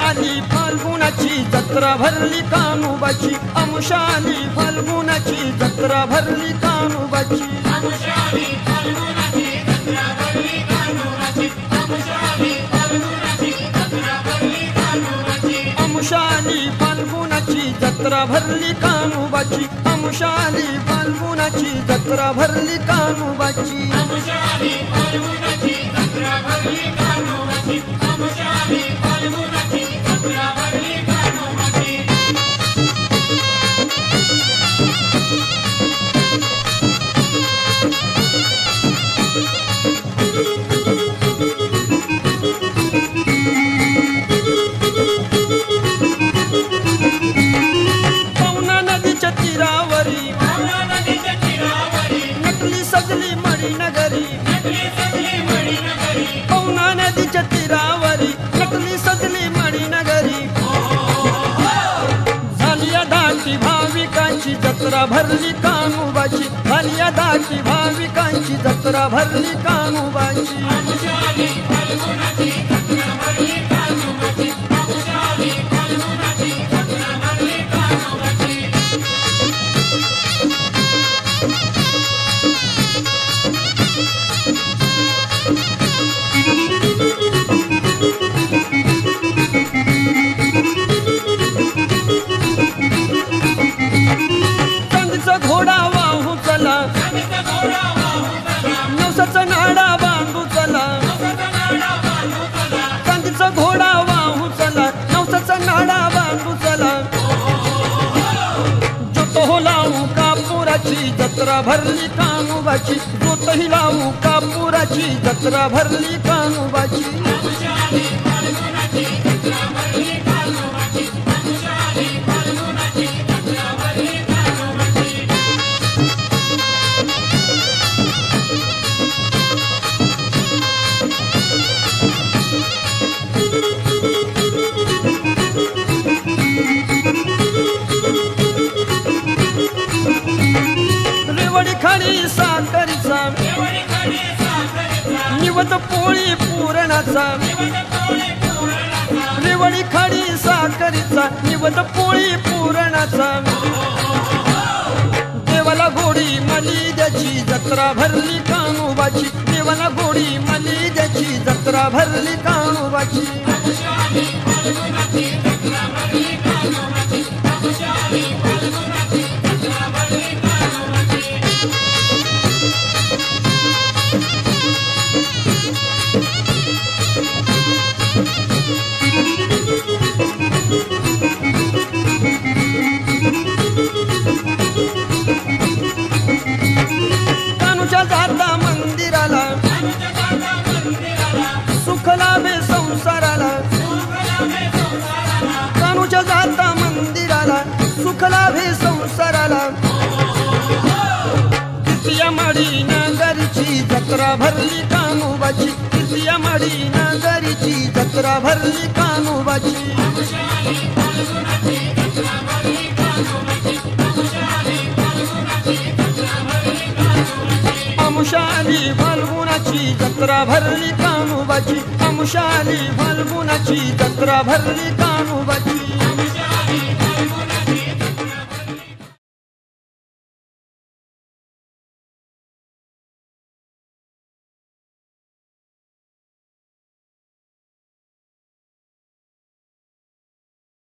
आली फाल्गुनाची जत्रा भरली कानुबाची. अमुषाली फाल्गुनाची जत्रा भरली कानुबाची. अमुशाली फाल्गुनाची जत्रा भरली कानुबाची. अमुशाली फाल्गुनाची जत्रा भरली कानुबाची. अमुशाली पालगुणाची जत्रा भरली दाटी भाविकांची जत्रा भरली कानुबाची झालिया दाटी भाविकांची जत्रा भरली कानुबाची जत्रा भरली कानुबाची जोतही लावू कापुराची जत्रा भरली कानुबाची. साखरीचा निवत पोळी पुरणाचा. रेवडी खाली साखरीचा निवत पोळी पुरणाचा. देवाला गोडी मलिद्याची जत्रा भरली कानुबाची. देवाला गोडी मलिद्याची जत्रा भरली कानुबाची. भरली कानोबाची कितिया माडी नगरीची जत्रा भरली कानोबाची अमुशाली फाल्गुनाची जत्रा भरली कानोबाची अमुशाली फाल्गुनाची जत्रा भरली कानोबाची